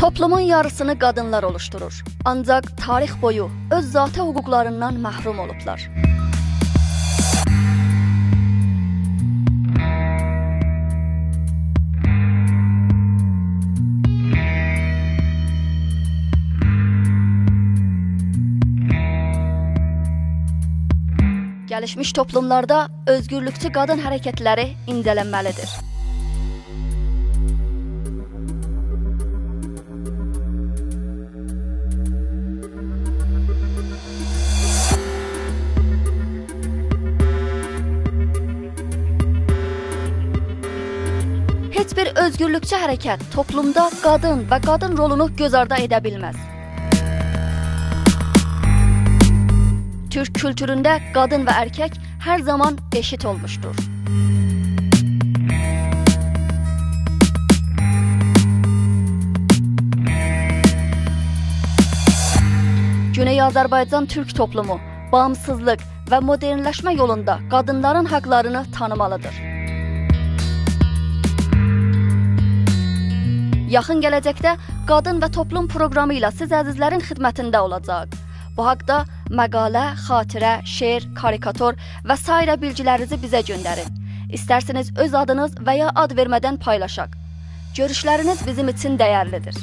Toplumun yarısını qadınlar oluşturur. Ancaq tarix boyu öz zati hüquqlarından məhrum olublar. Gəlişmiş toplumlarda özgürlükçü qadın hərəkətləri incələnməlidir. Heç bir özgürlükçü hərəkət toplumda qadın və qadın rolunu göz ardı edə bilməz. Türk kültüründə qadın və erkək hər zaman eşit olmuşdur. Güney Azərbaycan türk toplumu bağımsızlıq və modernləşmə yolunda qadınların haqqlarını tanımalıdır. Yaxın gələcəkdə qadın və toplum proqramı ilə siz əzizlərin xidmətində olacaq. Bu haqqda məqalə, xatirə, şeir, karikatur və s. bilgilərinizi bizə göndərin. İstərseniz öz adınız və ya ad vermədən paylaşaq. Görüşləriniz bizim üçün dəyərlidir.